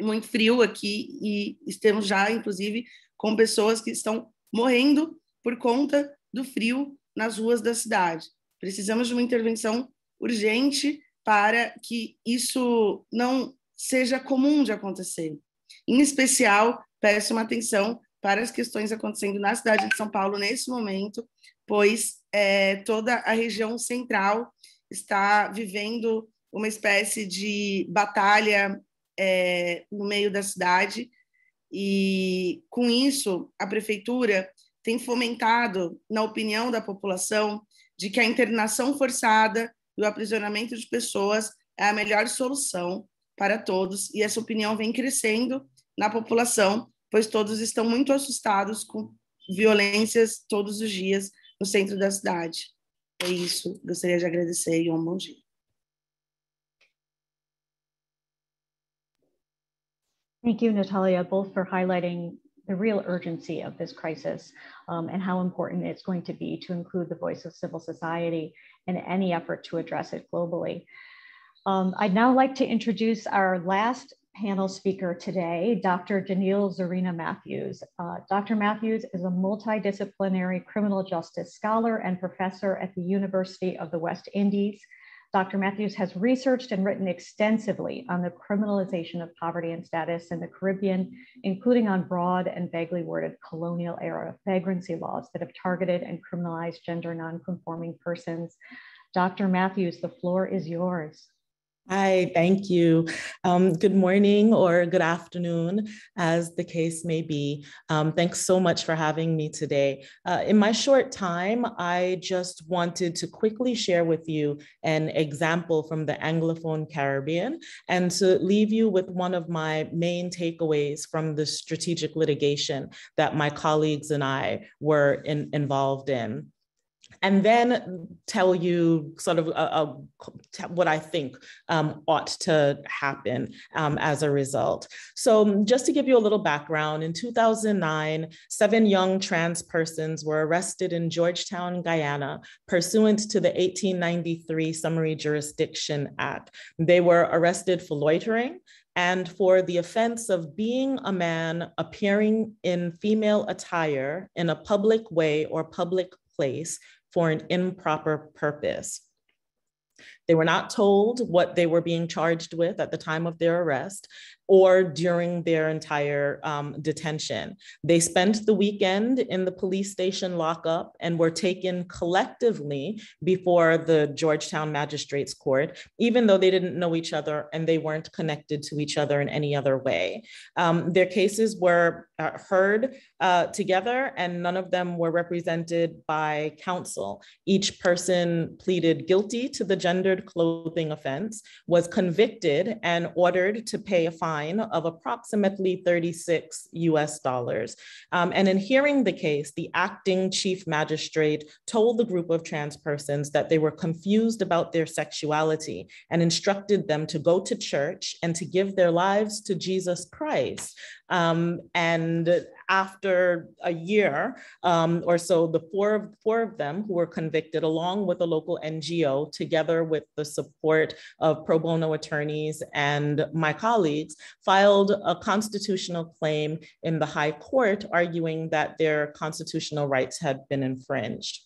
muito frio aqui e estamos já, inclusive, com pessoas que estão morrendo por conta do frio nas ruas da cidade. Precisamos de uma intervenção urgente para que isso não seja comum de acontecer. Em especial, peço uma atenção para as questões acontecendo na cidade de São Paulo nesse momento, pois é, toda a região central está vivendo uma espécie de batalha é, no meio da cidade, e com isso a prefeitura tem fomentado, na opinião da população, de que a internação forçada e o aprisionamento de pessoas é a melhor solução para todos, e essa opinião vem crescendo na população, pois todos estão muito assustados com violências todos os dias no centro da cidade. É isso, gostaria de agradecer e um bom dia. Thank you, Natalia, both for highlighting the real urgency of this crisis um, and how important it's going to be to include the voice of civil society in any effort to address it globally. Um, I'd now like to introduce our last panel speaker today, Dr. Daniil Zorina Matthews. Uh, Dr. Matthews is a multidisciplinary criminal justice scholar and professor at the University of the West Indies Dr. Matthews has researched and written extensively on the criminalization of poverty and status in the Caribbean, including on broad and vaguely worded colonial era vagrancy laws that have targeted and criminalized gender nonconforming persons. Dr. Matthews, the floor is yours. Hi, thank you. Um, good morning or good afternoon, as the case may be. Um, thanks so much for having me today. Uh, in my short time, I just wanted to quickly share with you an example from the Anglophone Caribbean and to leave you with one of my main takeaways from the strategic litigation that my colleagues and I were in, involved in and then tell you sort of a, a, what I think um, ought to happen um, as a result. So, just to give you a little background, in 2009, seven young trans persons were arrested in Georgetown, Guyana, pursuant to the 1893 Summary Jurisdiction Act. They were arrested for loitering and for the offense of being a man appearing in female attire in a public way or public place for an improper purpose. They were not told what they were being charged with at the time of their arrest, or during their entire um, detention. They spent the weekend in the police station lockup and were taken collectively before the Georgetown Magistrates Court, even though they didn't know each other and they weren't connected to each other in any other way. Um, their cases were uh, heard uh, together and none of them were represented by counsel. Each person pleaded guilty to the gendered clothing offense, was convicted and ordered to pay a fine fine of approximately 36 US dollars. Um, and in hearing the case, the acting chief magistrate told the group of trans persons that they were confused about their sexuality and instructed them to go to church and to give their lives to Jesus Christ. Um, and after a year um, or so, the four, four of them who were convicted, along with a local NGO, together with the support of pro bono attorneys and my colleagues, filed a constitutional claim in the High Court, arguing that their constitutional rights had been infringed.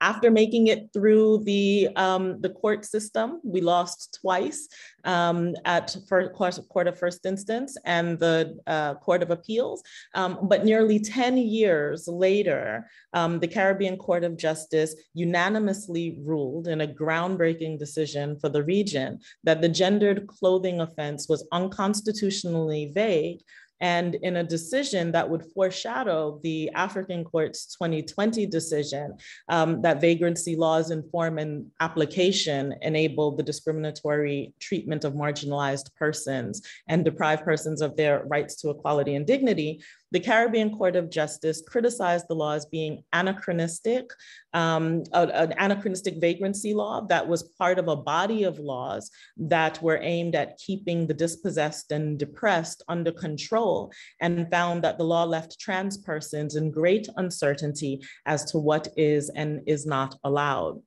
After making it through the, um, the court system, we lost twice um, at first, Court of First Instance and the uh, Court of Appeals. Um, but nearly 10 years later, um, the Caribbean Court of Justice unanimously ruled in a groundbreaking decision for the region that the gendered clothing offense was unconstitutionally vague and in a decision that would foreshadow the African Court's 2020 decision um, that vagrancy laws in form and application enable the discriminatory treatment of marginalized persons and deprive persons of their rights to equality and dignity, the Caribbean Court of Justice criticized the law as being anachronistic, um, an anachronistic vagrancy law that was part of a body of laws that were aimed at keeping the dispossessed and depressed under control, and found that the law left trans persons in great uncertainty as to what is and is not allowed.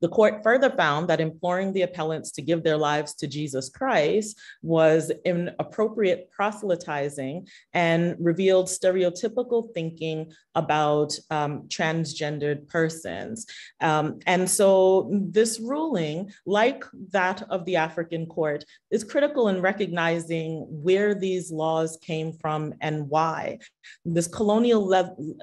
The court further found that imploring the appellants to give their lives to Jesus Christ was inappropriate proselytizing and revealed stereotypical thinking about um, transgendered persons. Um, and so this ruling, like that of the African court, is critical in recognizing where these laws came from and why. This colonial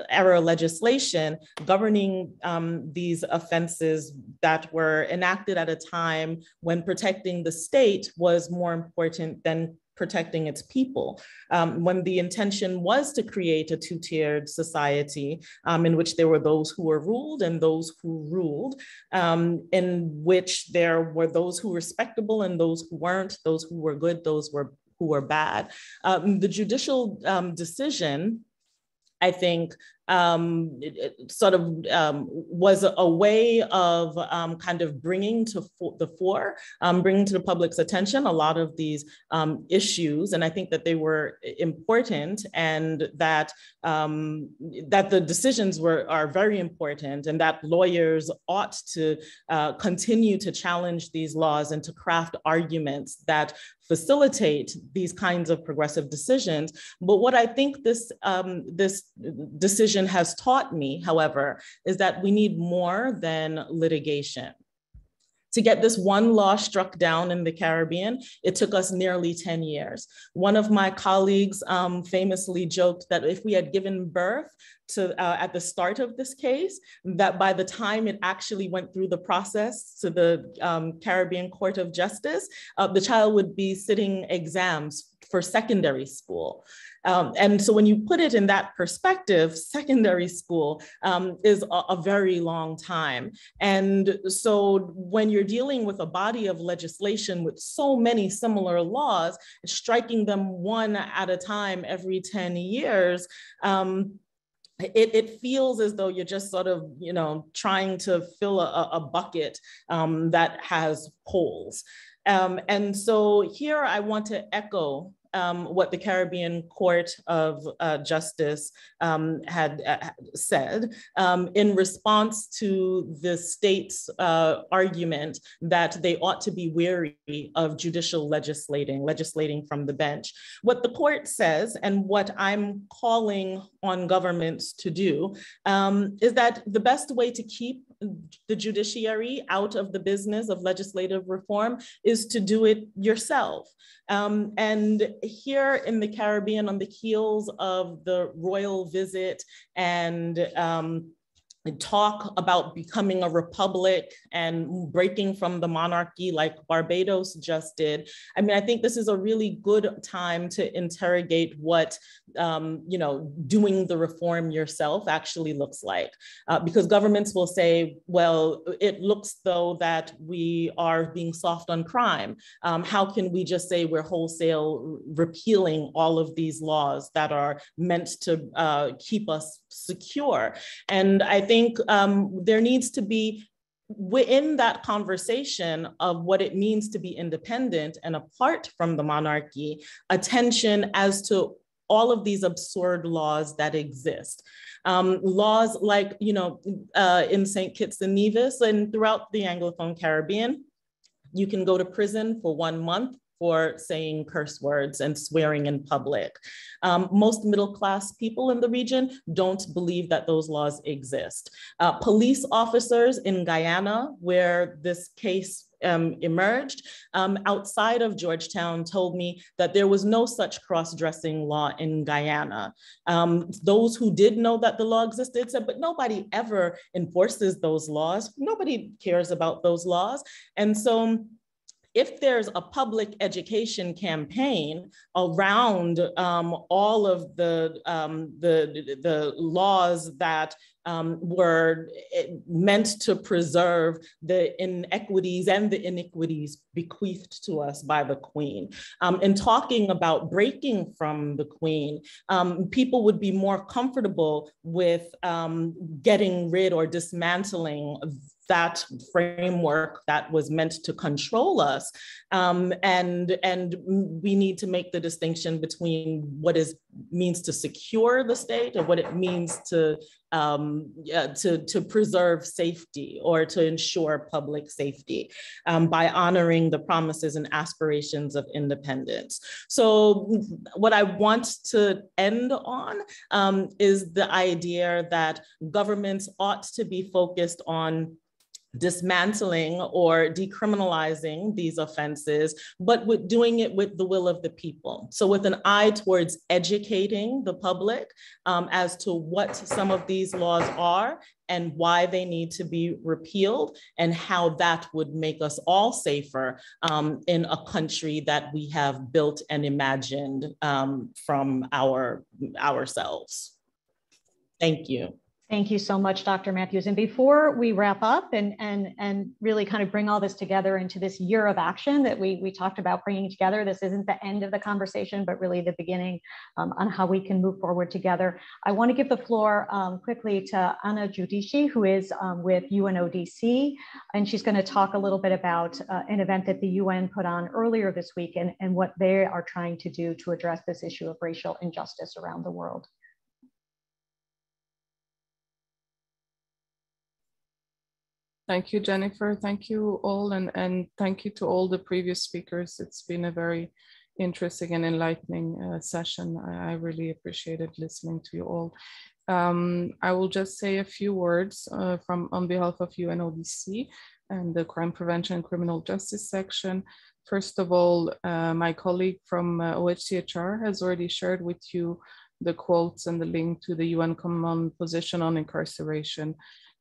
era legislation governing um, these offenses that were enacted at a time when protecting the state was more important than protecting its people. Um, when the intention was to create a two tiered society um, in which there were those who were ruled and those who ruled, um, in which there were those who were respectable and those who weren't, those who were good, those were who were bad. Um, the judicial um, decision I think um, sort of um, was a, a, way of um, kind of bringing to fo the fore, um, bringing to the public's attention a lot of these um, issues. And I think that they were important and that, um, that the decisions were, are very important and that lawyers ought to uh, continue to challenge these laws and to craft arguments that facilitate these kinds of progressive decisions. But what I think this, this decision decision has taught me, however, is that we need more than litigation. To get this one law struck down in the Caribbean, it took us nearly 10 years. One of my colleagues um, famously joked that if we had given birth to uh, at the start of this case, that by the time it actually went through the process to the um, Caribbean Court of Justice, uh, the child would be sitting exams for secondary school. Um, and so when you put it in that perspective, secondary school um, is a, a, very long time. And so when you're dealing with a body of legislation with so many similar laws, striking them one at a time every 10 years, um, it, it, feels as though you're just sort of, you know, trying to fill a, a bucket um, that has holes. Um, and so here I want to echo um, what the Caribbean Court of uh, Justice um, had uh, said um, in response to the state's uh, argument that they ought to be wary of judicial legislating, legislating from the bench. What the court says, and what I'm calling on governments to do, um, is that the best way to keep the judiciary out of the business of legislative reform is to do it yourself. Um, and here in the Caribbean, on the heels of the royal visit and um, talk about becoming a republic and breaking from the monarchy like Barbados just did. I mean, I think this is a really good time to interrogate what, um, you know, doing the reform yourself actually looks like. Uh, because governments will say, well, it looks though that we are being soft on crime. Um, how can we just say we're wholesale repealing all of these laws that are meant to uh, keep us secure? And I think um, there needs to be within that conversation of what it means to be independent and apart from the monarchy, attention as to all of these absurd laws that exist. Um, laws like, you know, uh, in St. Kitts and Nevis and throughout the Anglophone Caribbean, you can go to prison for one month for saying curse words and swearing in public. Um, most middle class people in the region don't believe that those laws exist. Uh, police officers in Guyana, where this case um, emerged um, outside of Georgetown told me that there was no such cross-dressing law in Guyana. Um, those who did know that the law existed said, but nobody ever enforces those laws. Nobody cares about those laws. And so if there's a public education campaign around um, all of the, um, the, the laws that um, were eh, meant to preserve the inequities and the iniquities bequeathed to us by the Queen. Um, in talking about breaking from the Queen, um, people would be more comfortable with um, getting rid or dismantling that framework that was meant to control us. Um, and, and we need to make the distinction between what is means to secure the state and what it means to um, yeah, to, to preserve safety or to ensure public safety um, by honoring the promises and aspirations of independence. So what I want to end on um, is the idea that governments ought to be focused on dismantling or decriminalizing these offenses, but with doing it with the will of the people. So with an eye towards educating the public um, as to what some of these laws are and why they need to be repealed and how that would make us all safer um, in a country that we have built and imagined um, from our ourselves. Thank you. Thank you so much, Dr. Matthews. And before we wrap up and, and, and really kind of bring all this together into this year of action that we, we talked about bringing together, this isn't the end of the conversation, but really the beginning um, on how we can move forward together. I want to give the floor um, quickly to Anna Giudici, who is um, with UNODC, and she's going to talk a little bit about uh, an event that the UN put on earlier this week and, and what they are trying to do to address this issue of racial injustice around the world. Thank you, Jennifer. Thank you all, and, and thank you to all the previous speakers. It's been a very interesting and enlightening uh, session. I, I, really appreciated listening to you all. Um, I will just say a few words uh, from on behalf of UNODC and the Crime Prevention and Criminal Justice section. First of all, uh, my colleague from uh, OHCHR has already shared with you the quotes and the link to the UN Common Position on Incarceration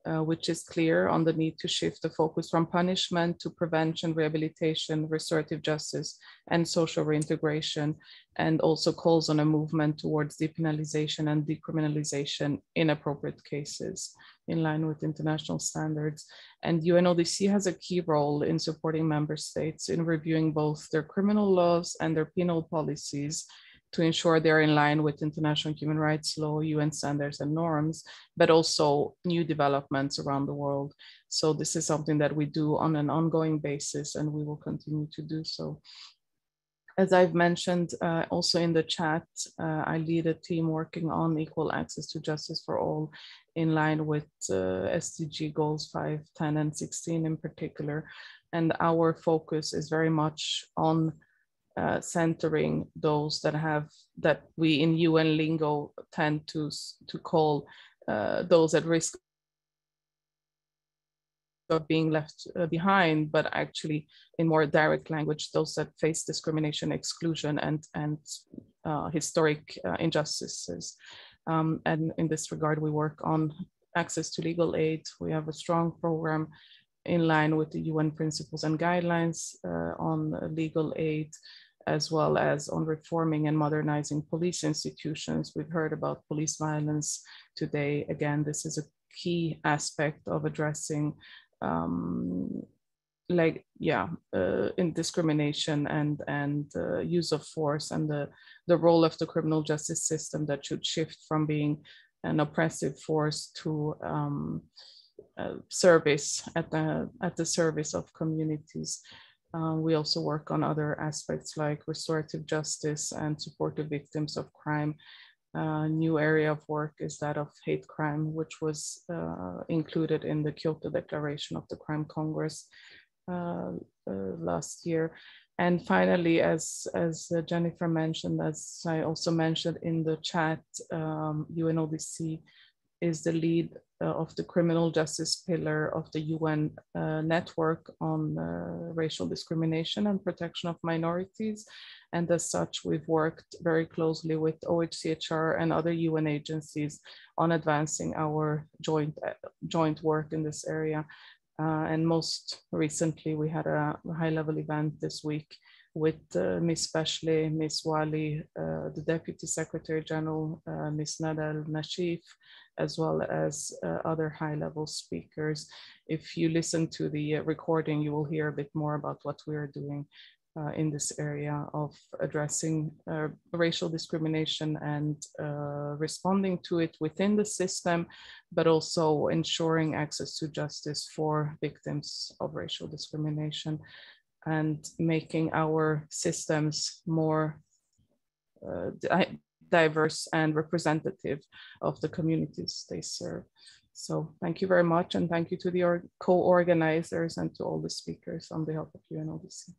uh, which is clear on the need to shift the focus from punishment to prevention, rehabilitation, restorative justice, and social reintegration, and also calls on a movement towards depenalization and decriminalization in appropriate cases in line with international standards. And UNODC has a key role in supporting member states in reviewing both their criminal laws and their penal policies to ensure they're in line with international human rights law, UN standards and norms, but also new developments around the world. So this is something that we do on an ongoing basis and we will continue to do so. As I've mentioned uh, also in the chat, uh, I lead a team working on equal access to justice for all in line with uh, SDG goals 5, 10 and 16 in particular. And our focus is very much on uh, centering those that have that we in UN lingo tend to to call uh, those at risk of being left uh, behind, but actually in more direct language, those that face discrimination, exclusion, and and uh, historic uh, injustices. Um, and in this regard, we work on access to legal aid. We have a strong program in line with the UN principles and guidelines uh, on legal aid, as well as on reforming and modernizing police institutions. We've heard about police violence today. Again, this is a key aspect of addressing um, like yeah uh, in discrimination and and uh, use of force and the the role of the criminal justice system that should shift from being an oppressive force to um, uh, service at the at the service of communities. Uh, we also work on other aspects like restorative justice and support to victims of crime. Uh, new area of work is that of hate crime, which was uh, included in the Kyoto Declaration of the Crime Congress uh, last year. And finally, as, as Jennifer mentioned, as I also mentioned in the chat, um, UNODC is the lead uh, of the criminal justice pillar of the UN uh, network on uh, racial discrimination and protection of minorities. And as such, we've worked very closely with OHCHR and other UN agencies on advancing our joint, joint work in this area. Uh, and most recently, we had a high level event this week with uh, Ms. Bachelet, Ms. Waly, uh, the Deputy Secretary General, uh, Ms. Nada al-Nashif, as well as uh, other high-level speakers. If you listen to the uh, recording, you will hear a bit more about what we are doing uh, in this area of addressing racial discrimination and responding to it within the system, but also ensuring access to justice for victims of racial discrimination and making our systems more uh, diverse and representative of the communities they serve. So thank you very much. And thank you to the co-organizers and to all the speakers on behalf of UNODC.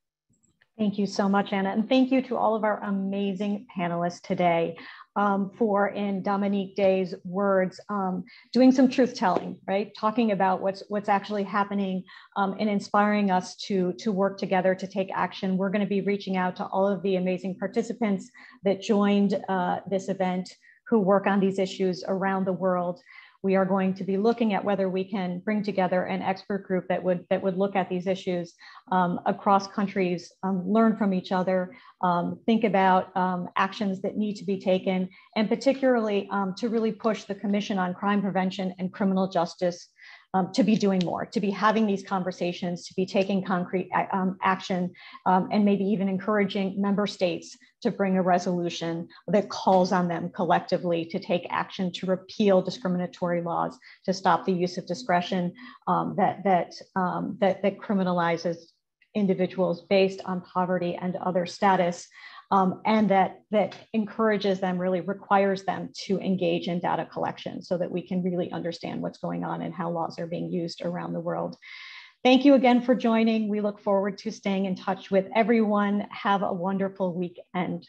Thank you so much, Anna. And thank you to all of our amazing panelists today um, for, in Dominique Day's words, um, doing some truth telling, right? Talking about what's, what's actually happening um, and inspiring us to, to work together to take action. We're gonna be reaching out to all of the amazing participants that joined uh, this event who work on these issues around the world we are going to be looking at whether we can bring together an expert group that would that would look at these issues um, across countries, um, learn from each other, um, think about um, actions that need to be taken, and particularly um, to really push the Commission on Crime Prevention and Criminal Justice um, to be doing more, to be having these conversations, to be taking concrete um, action, um, and maybe even encouraging member states to bring a resolution that calls on them collectively to take action to repeal discriminatory laws, to stop the use of discretion um, that, that, um, that, that criminalizes individuals based on poverty and other status um, and that, that encourages them, really requires them to engage in data collection so that we can really understand what's going on and how laws are being used around the world. Thank you again for joining. We look forward to staying in touch with everyone. Have a wonderful weekend.